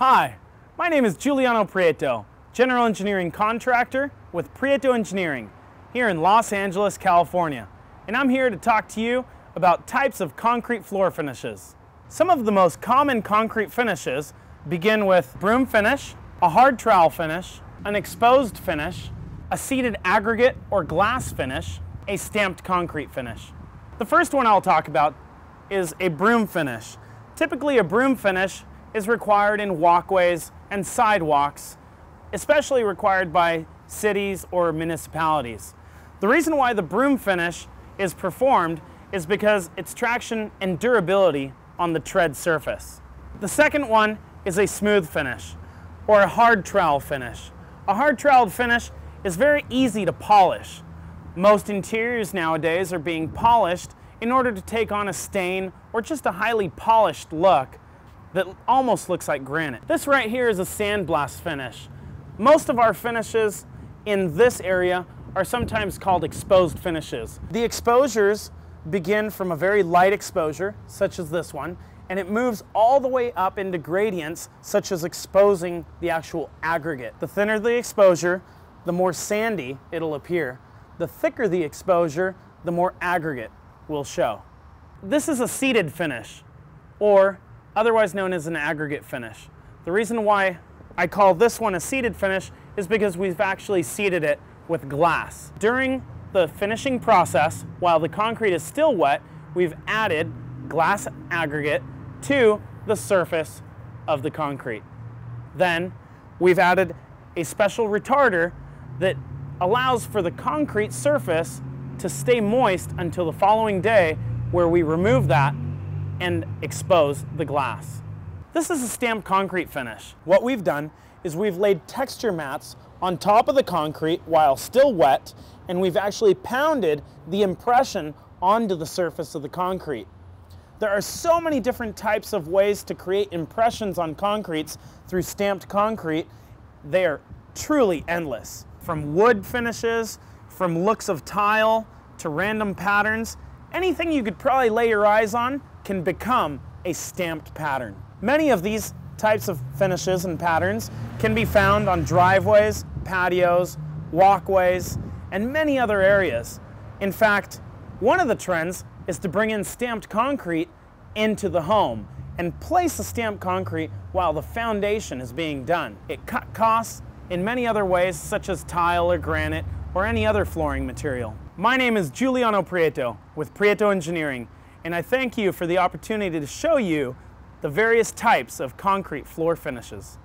Hi, my name is Giulliano Prieto, General Engineering Contractor with Prieto Engineering here in Los Angeles, California. And I'm here to talk to you about types of concrete floor finishes. Some of the most common concrete finishes begin with broom finish, a hard trowel finish, an exposed finish, a seeded aggregate or glass finish, a stamped concrete finish. The first one I'll talk about is a broom finish. Typically a broom finish is required in walkways and sidewalks, especially required by cities or municipalities. The reason why the broom finish is performed is because its traction and durability on the tread surface. The second one is a smooth finish or a hard trowel finish. A hard troweled finish is very easy to polish. Most interiors nowadays are being polished in order to take on a stain or just a highly polished look that almost looks like granite. This right here is a sandblast finish. Most of our finishes in this area are sometimes called exposed finishes. The exposures begin from a very light exposure, such as this one, and it moves all the way up into gradients, such as exposing the actual aggregate. The thinner the exposure, the more sandy it'll appear. The thicker the exposure, the more aggregate will show. This is a seeded finish, or otherwise known as an aggregate finish. The reason why I call this one a seeded finish is because we've actually seeded it with glass. During the finishing process, while the concrete is still wet, we've added glass aggregate to the surface of the concrete. Then we've added a special retarder that allows for the concrete surface to stay moist until the following day where we remove that and expose the glass. This is a stamped concrete finish. What we've done is we've laid texture mats on top of the concrete while still wet and we've actually pounded the impression onto the surface of the concrete. There are so many different types of ways to create impressions on concretes through stamped concrete. They are truly endless. From wood finishes, from looks of tile, to random patterns, anything you could probably lay your eyes on can become a stamped pattern. Many of these types of finishes and patterns can be found on driveways, patios, walkways, and many other areas. In fact, one of the trends is to bring in stamped concrete into the home and place the stamped concrete while the foundation is being done. It cut costs in many other ways such as tile or granite or any other flooring material. My name is Giulliano Prieto with Prieto Engineering and I thank you for the opportunity to show you the various types of concrete floor finishes.